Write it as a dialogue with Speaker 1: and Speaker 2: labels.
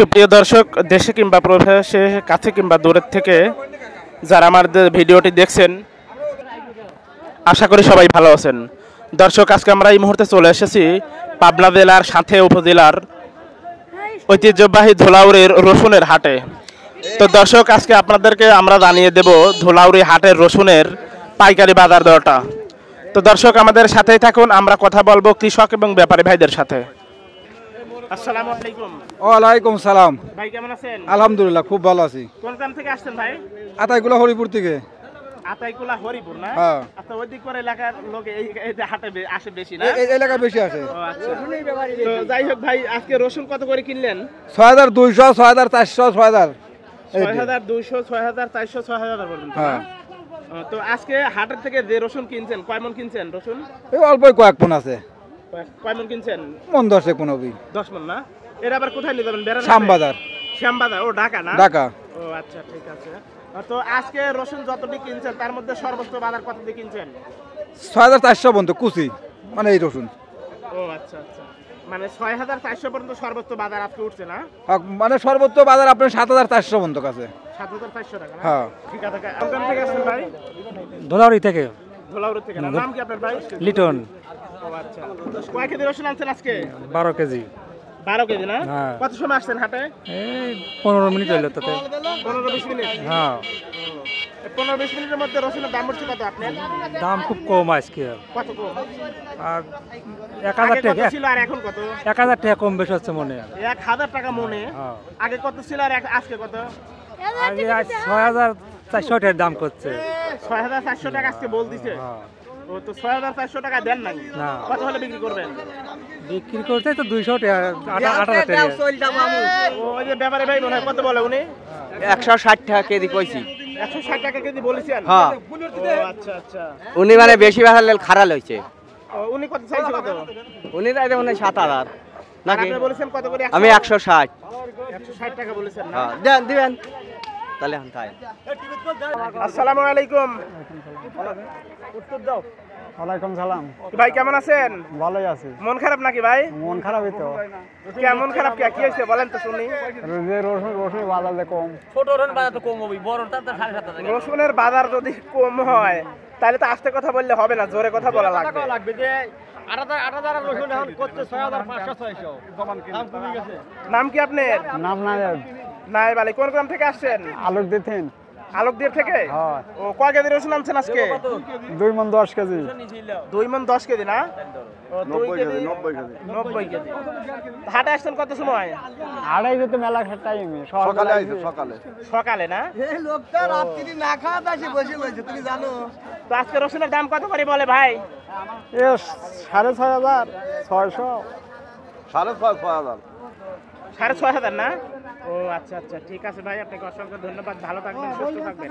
Speaker 1: সুপ্রিয় দর্শক, দেশে কিংবা প্রবাসে কাছে কিংবা দূরের থেকে যারা আমাদের ভিডিওটি দেখছেন, আশা করি সবাই ভালো আছেন। দর্শক, আজকে আমরা এই মুহূর্তে চলে এসেছি পাবনা জেলার সাথে উপজেলার ঐতিহ্যবাহী ধোলাউড়ির রসুনের হাটে। তো দর্শক, আজকে আপনাদেরকে আমরা জানিয়ে দেব ধোলাউড়ি হাটের রসুনের পাইকারি বাজার দরটা। তো দর্শক, আমাদের সাথেই থাকুন, আমরা কথা বলব কৃষক এবং ব্যাপারী ভাইদের সাথে। আসসালামু আলাইকুম।
Speaker 2: ওয়ালাইকুম সালাম।
Speaker 1: ভাই কেমন আছেন?
Speaker 2: আলহামদুলিল্লাহ খুব ভালো আছি।
Speaker 1: কোন গ্রাম থেকে আসছেন ভাই?
Speaker 2: আতাইগুলো হরিপুর থেকে।
Speaker 1: আতাইকুলা হরিপুর না?
Speaker 2: হ্যাঁ।
Speaker 1: আচ্ছা ওই দিক করে এলাকার লোক এই হাটে আসে বেশি না?
Speaker 2: এই এলাকায় বেশি
Speaker 1: ও আচ্ছা। তো যাই হোক ভাই আজকে রসুন কত করে কিনলেন?
Speaker 2: ছয় হাজার দুইশো ছয় হাজার চারশো ছয় হাজার।
Speaker 1: ছয় হাজার দুইশো ছয় হাজার চারশো ছয় হাজার পর্যন্ত
Speaker 2: হ্যাঁ।
Speaker 1: তো আজকে হাটের থেকে যে রসুন কিনছেন কয় মন কিনছেন রসুন?
Speaker 2: এই অল্পই কয়েক ফোন আছে।
Speaker 1: কয়- মন কিনছেন?
Speaker 2: মন দশে কোনো বি
Speaker 1: দশ মন না? এর আবার কোথায় নিয়ে যাবেন? বেড়ানো
Speaker 2: শ্যামবাজার।
Speaker 1: শ্যামবাজার? ও ঢাকা না?
Speaker 2: ঢাকা।
Speaker 1: ও আচ্ছা ঠিক আছে। তো আজকে রসুন যতটি কিনছেন তার মধ্যে সর্বোচ্চ বাজার কত দিয়ে কিনছেন?
Speaker 2: ছয় হাজার চারশো পর্যন্ত কুচি মানে এই রসুন।
Speaker 1: ও আচ্ছা আচ্ছা। মানে ছয় হাজার চারশো পর্যন্ত সর্বোচ্চ বাজার আজকে উঠছে না?
Speaker 2: মানে সর্বোচ্চ বাজার আপনার সাত হাজার চারশো পর্যন্ত কাছে।
Speaker 1: সাত হাজার চারশো টাকা
Speaker 2: হ্যাঁ।
Speaker 1: ঠিক আছে থেকে আসছেন ভাই?
Speaker 3: থেকে।
Speaker 1: ধোলাউড়ি থেকে নাম কি আপনার ভাই?
Speaker 3: লিটন।
Speaker 1: আচ্ছা। কয় কেজি রসুন আনছেন আজকে?
Speaker 3: বারো কেজি।
Speaker 1: বারো কেজি না?
Speaker 3: হ্যাঁ।
Speaker 1: কত সময় আসছেন হাটে?
Speaker 3: এই পনেরো মিনিট হইল তাতে।
Speaker 1: পনেরো বিশ মিনিট?
Speaker 3: হ্যাঁ।
Speaker 1: পনেরো বিশ মিনিটের মধ্যে রসুনের দাম উঠছে কত আপনার?
Speaker 3: দাম খুব কম আজকে।
Speaker 1: কত কম?
Speaker 3: আর এক হাজার টাকা
Speaker 1: ছিল আর এখন কত?
Speaker 3: এক হাজার টাকা কম বেশি হচ্ছে মনে
Speaker 1: এক হাজার টাকা মনে?
Speaker 3: হ্যাঁ।
Speaker 1: আগে কত ছিল আর আজকে কত?
Speaker 3: আগে ছয় হাজার চারশো টাকার দাম করছে।
Speaker 1: ছয় হাজার চারশো টাকা আজকে বল দিছে। ও তো ছয় হাজার চারশো টাকা দেন নাই। কত হলে বিক্রি করবেন?
Speaker 3: বিক্রি করতে তো দুইশো টাকা আট আট হাজার টাকা
Speaker 1: ও ওই যে ব্যাপারে ভাই মনে কত বলে উনি?
Speaker 4: একশো ষাট টাকা কেজি কইছি।
Speaker 1: একশো ষাট টাকা কেজি বলেছেন?
Speaker 4: হ্যাঁ।
Speaker 1: আচ্ছা আচ্ছা।
Speaker 4: উনি মানে বেশি বেড়াল খারাপ হয়েছে
Speaker 1: উনি কত চাইছে কত?
Speaker 4: উনি চাইছে মনে সাত হাজার। নাকি?
Speaker 1: বলেছেন কত করে?
Speaker 4: আমি একশো ষাট।
Speaker 1: একশো ষাট টাকা বলেছেন
Speaker 4: হ্যাঁ দেন দিবেন। তাহলে এখন
Speaker 1: আসসালামু আলাইকুম। উত্তর দাও।
Speaker 2: ওয়ালাইকুম সালাম।
Speaker 1: ভাই কেমন আছেন?
Speaker 2: ভালোই আছি।
Speaker 1: মন খারাপ নাকি ভাই?
Speaker 2: মন খারাপই তো।
Speaker 1: কেমন খারাপ কে? কি হয়েছে বলেন তো শুনি।
Speaker 2: যে রসুন রসুন বাজারে কম।
Speaker 1: রসুনের বাজার যদি কম হয় তাহলে তো আস্তে কথা বললে হবে না জোরে কথা বলা লাগবে। নাম কি আপনার?
Speaker 2: নাম নাই
Speaker 1: নাই বালি কোন গ্রাম থেকে আসছেন?
Speaker 2: আলোক দিতেন
Speaker 1: আলোকদির থেকে?
Speaker 2: হ্যাঁ।
Speaker 1: ও কয় কেজি রসুন আনছেন আজকে?
Speaker 2: দুই মন দশ কেজি।
Speaker 1: দুই মন দশ কেজি না? ও, নব্বই কেজি হাটে আসছেন কত সময়?
Speaker 2: যেতে মেলা টাইমে সকালে আইছে সকালে।
Speaker 1: সকালে না? তো আজকে রসুনের দাম কত করে বলে ভাই?
Speaker 2: এ সাড়ে ছয় হাজার ছয়শো।
Speaker 1: সাড়ে ছয় হাজার না? ও আচ্ছা আচ্ছা ঠিক আছে ভাই, আপনাকে অসংখ্য ধন্যবাদ। ভালো থাকবেন, সুস্থ থাকবেন।